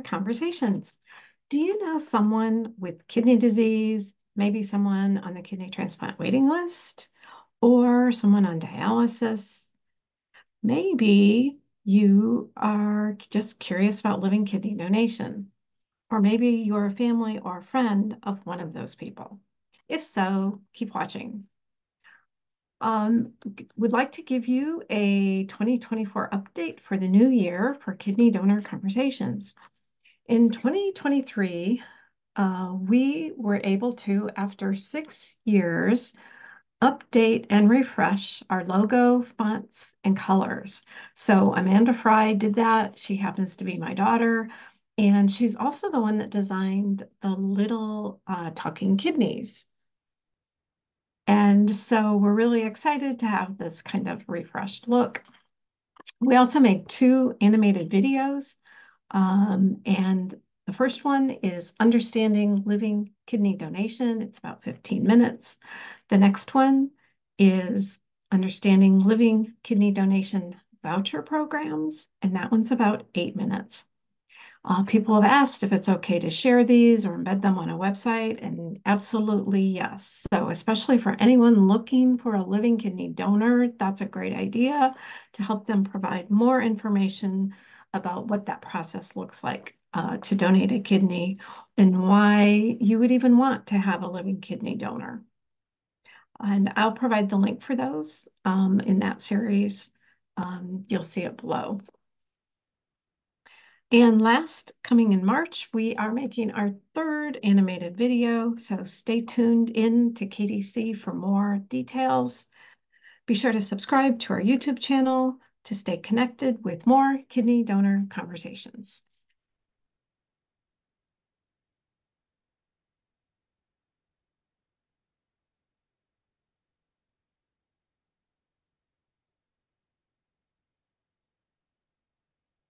Conversations. Do you know someone with kidney disease, maybe someone on the kidney transplant waiting list, or someone on dialysis? Maybe you are just curious about living kidney donation, or maybe you're a family or a friend of one of those people. If so, keep watching. Um, would like to give you a 2024 update for the new year for Kidney Donor Conversations. In 2023, uh, we were able to, after six years, update and refresh our logo, fonts, and colors. So Amanda Fry did that. She happens to be my daughter. And she's also the one that designed the little uh, talking kidneys. And so we're really excited to have this kind of refreshed look. We also made two animated videos. Um, and the first one is Understanding Living Kidney Donation. It's about 15 minutes. The next one is Understanding Living Kidney Donation Voucher Programs, and that one's about eight minutes. Uh, people have asked if it's okay to share these or embed them on a website, and absolutely yes. So, especially for anyone looking for a living kidney donor, that's a great idea to help them provide more information about what that process looks like uh, to donate a kidney and why you would even want to have a living kidney donor. And I'll provide the link for those um, in that series. Um, you'll see it below. And last, coming in March, we are making our third animated video, so stay tuned in to KDC for more details. Be sure to subscribe to our YouTube channel to stay connected with more kidney donor conversations.